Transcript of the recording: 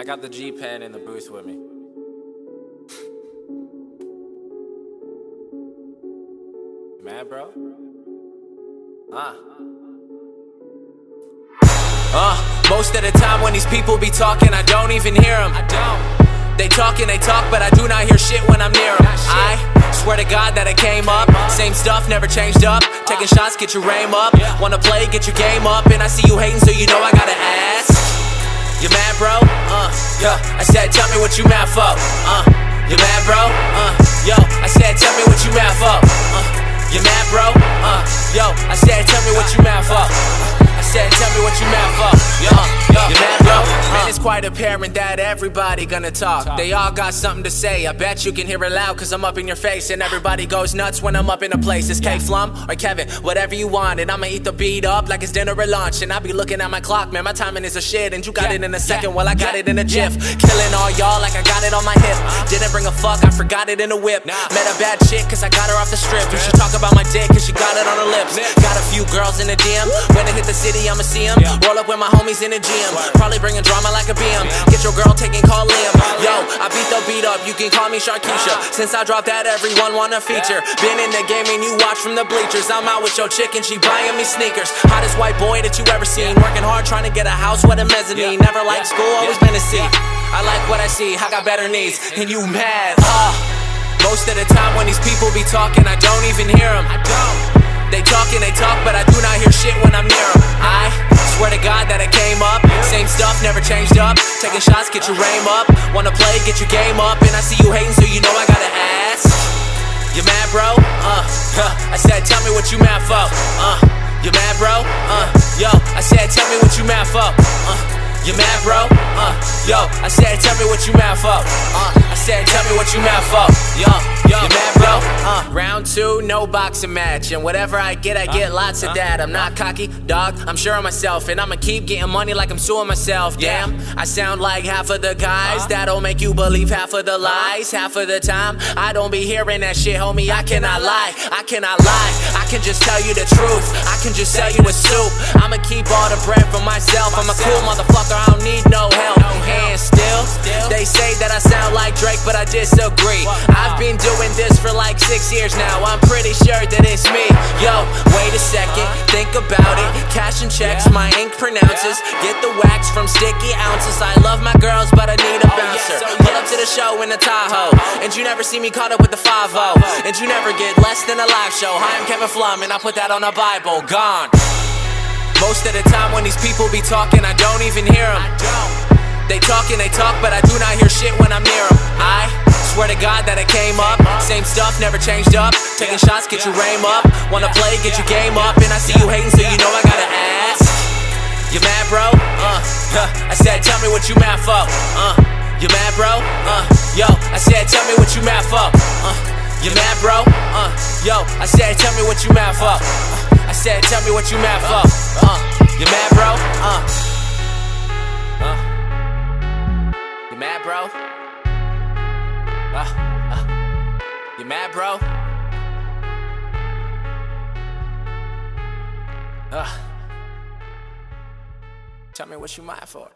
I got the G pen in the booth with me. You mad, bro? Ah. Uh, most of the time when these people be talking, I don't even hear them. I don't. They talk and they talk, but I do not hear shit when I'm near them. I swear to God that I came up. Same stuff, never changed up. Taking shots, get your aim up. Wanna play, get your game up. And I see you hating, so you know I gotta ask. You mad, bro? Uh, yeah. I said, tell me what you mad for. Uh, you mad, bro? Uh, yo. I said, tell me what you mad for. Uh, you mad, bro? Uh, yo. I said, tell me what you mad for. Uh, I said, tell me what you mad for. Yo, yo. Quite apparent that everybody gonna talk. They all got something to say. I bet you can hear it loud, cause I'm up in your face. And everybody goes nuts when I'm up in a place. It's K Flum or Kevin, whatever you want. And I'ma eat the beat up like it's dinner or lunch. And I be looking at my clock, man. My timing is a shit. And you got it in a second, well, I got it in a jiff. Killing all y'all like I got it on my hip. Uh-huh. Didn't bring a fuck, I forgot it in a whip. Met a bad chick, cause I got her off the strip. On her lips. Got a few girls in the DM. When I hit the city, I'ma see them. Roll up with my homies in the gym. Probably bringing drama like a BM. Get your girl taking call Liam. Yo, I beat the beat up, you can call me Sharkeisha. Since I dropped that, everyone wanna feature. Been in the game and you watch from the bleachers. I'm out with your chick and she buying me sneakers. Hottest white boy that you ever seen. Working hard trying to get a house with a mezzanine. Never liked school, always been a C. I like what I see, I got better needs. And you mad, uh. Most of the time when these people be talking, I don't even Same stuff, never changed up. Taking shots, get your aim up. Wanna play, get your game up. And I see you hating, so you know I gotta ask. You mad, bro? Uh, huh. I said, tell me what you mad for. Uh, you mad, bro? Uh, yo, I said, tell me what you mad for. Uh, you mad, bro? Uh, yo, I said, tell me what you mad for. Uh, I said, tell me what you mad for. Yo, yo, you mad, bro? Uh, round two, no boxing match. And whatever I get, I get lots of that. I'm not cocky, dog. I'm sure of myself. And I'ma keep getting money like I'm suing myself. Damn, I sound like half of the guys. That'll make you believe half of the lies. Half of the time, I don't be hearing that shit, homie. I cannot lie. I cannot lie. I can just tell you the truth. I can just sell you a soup. I'ma keep all the bread for myself. I'm a cool motherfucker. I don't need no help. And still, they say that I sound like Drake, but I disagree. I've been doing this for like six years now. I'm pretty sure that it's me. Yo, wait a second, think about it. Cash and checks, my ink pronounces. Get the wax from sticky ounces. I love my girls, but I need a oh, bouncer. Pull up to the show in the Tahoe, and you never see me caught up with the 5 And you never get less than a live show. Hi, I'm Kevin Flum, and I put that on a Bible. Gone. Most of the time when these people be talking, I don't even hear them. They talk and they talk, but I do not hear shit when I'm near them. I swear to God that I came up. Same stuff, never changed up. Taking shots, get your aim up. Wanna play, get your game up. And I see you hating, so you know I gotta ask. You mad, bro? Uh, huh. I said, tell me what you mad for. Uh, you mad, bro? Uh, yo, I said, tell me what you mad for. Uh, you mad, bro? Uh, yo, I said, tell me what you mad for. I said, tell me what you mad for. Uh, you mad, bro? Uh, uh, you mad, bro? Uh, uh, you mad, bro? Uh, tell me what you mad for.